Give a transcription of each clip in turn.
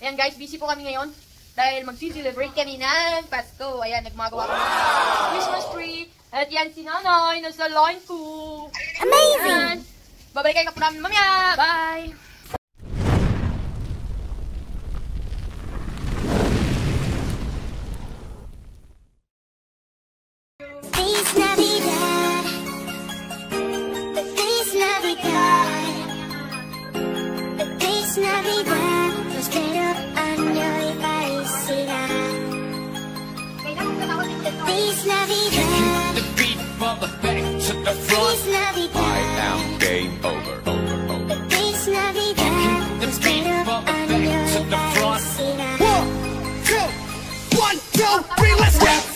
Ayan guys, busy po kami ngayon dahil magsi-celebrate kami ng Pasko. Ayan, nagmagawa ko wow! Christmas tree. At yan si Nanay, nasa line po. Amazing! Babalik kayo po namin mamaya. Bye! Feliz Navidad Feliz Navidad Feliz Navidad Feliz Navidad. the beat, motherfucker, to the front. Feliz Navidad. I am game over. the to the. One, two, one, two, three, let's go.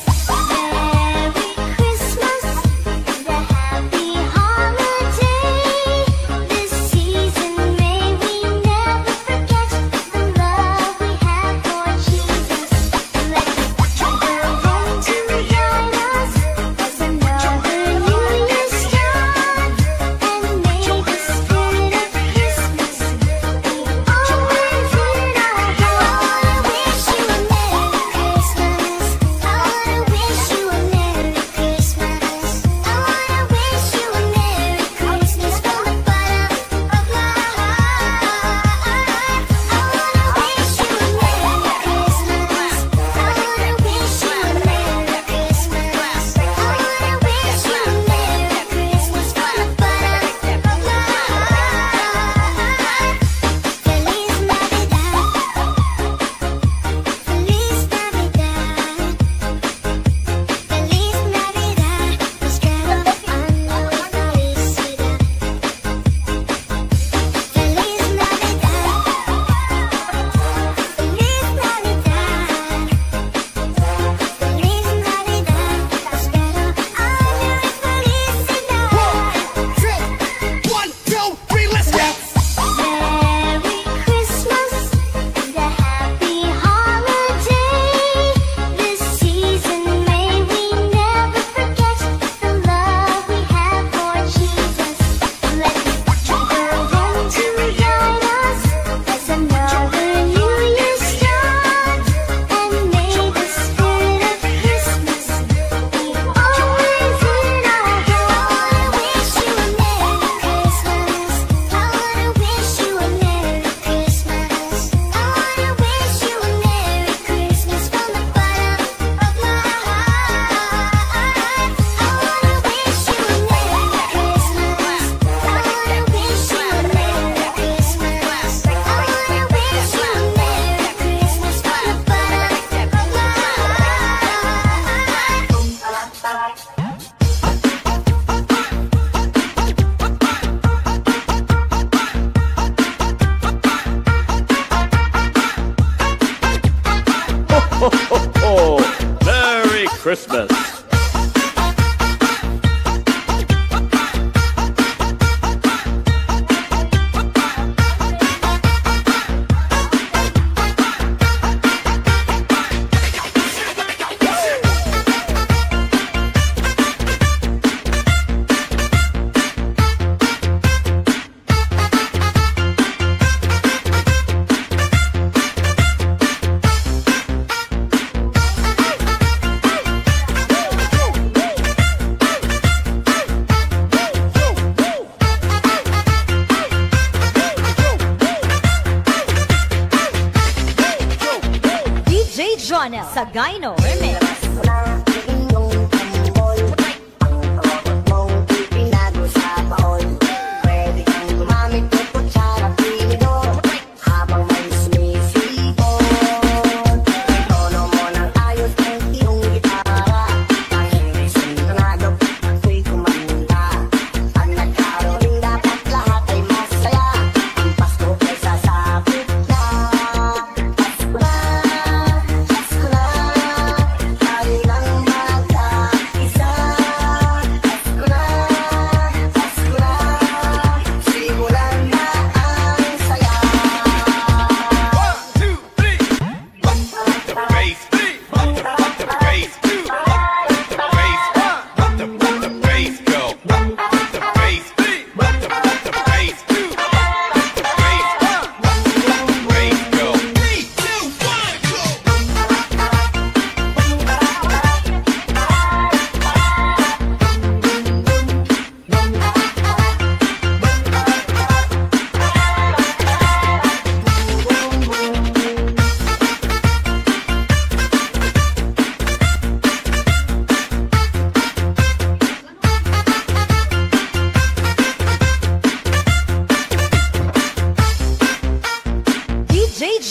gyno.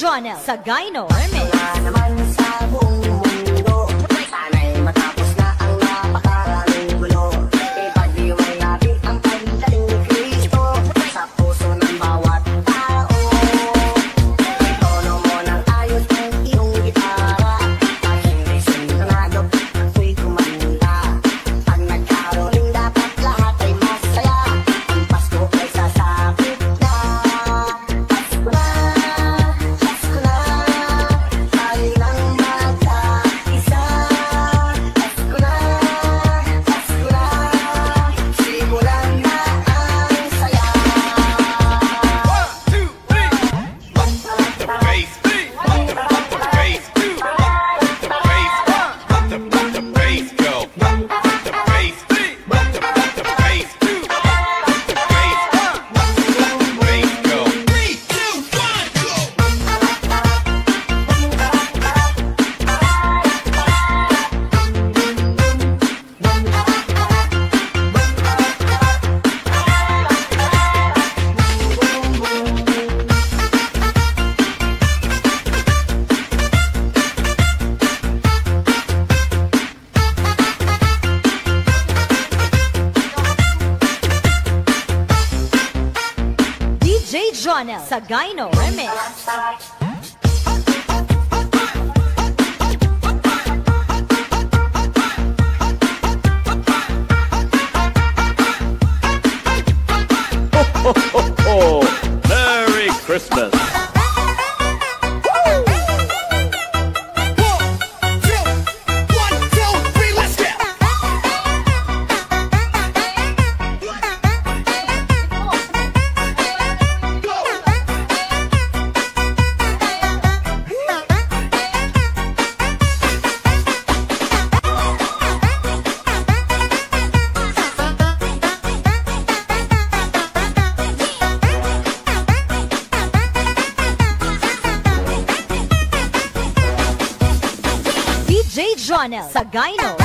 Jonel Sagayno Remix. Channel sa Remix. Merry Christmas! Channel sa Gino.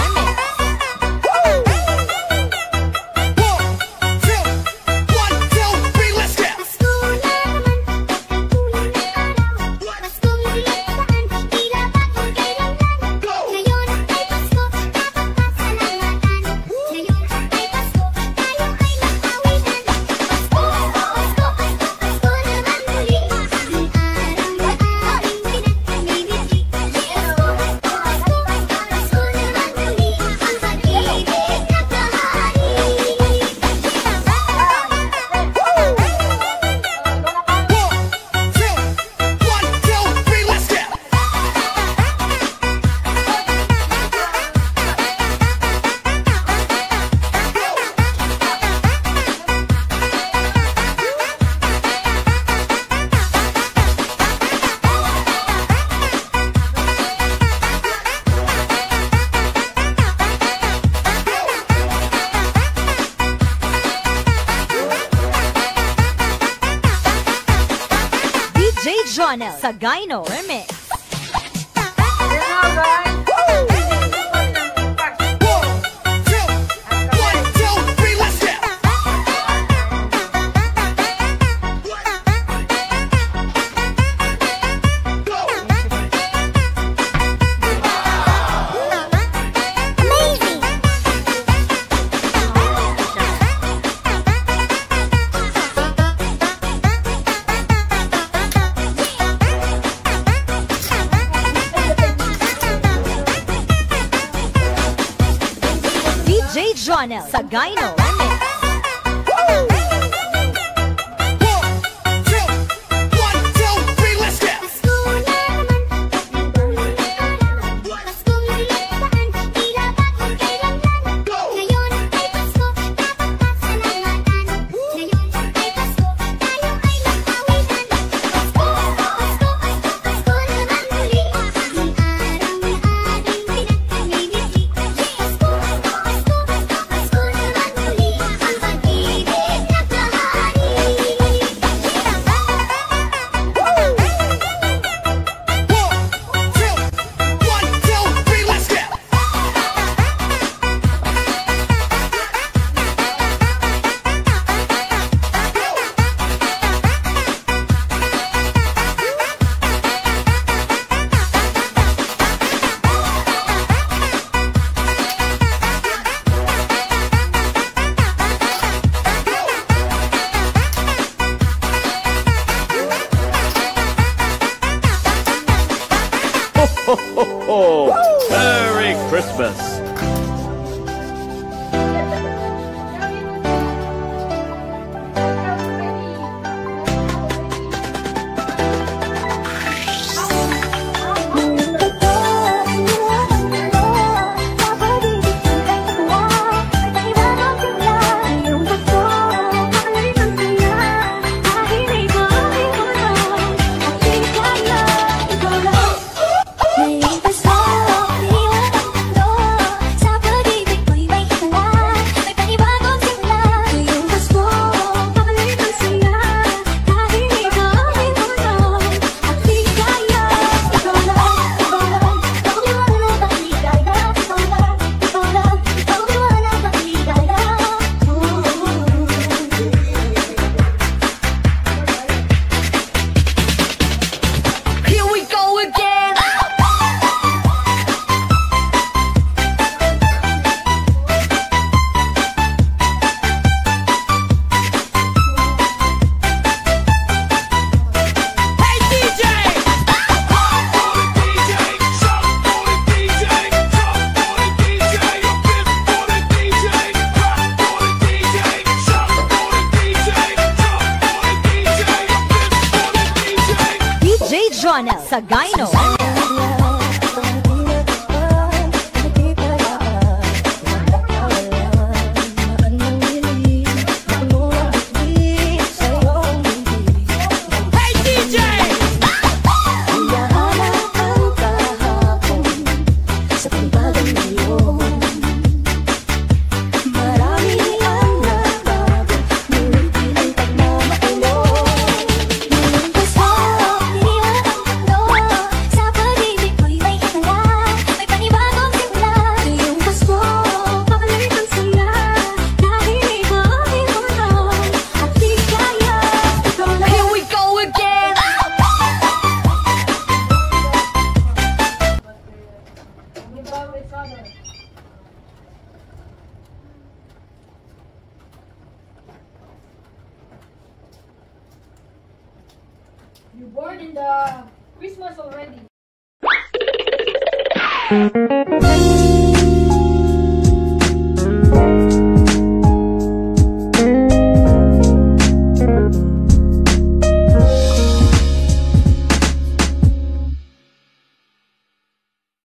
Ronald Sagayno Remix. Hi, guys! gyno. You born in the Christmas already.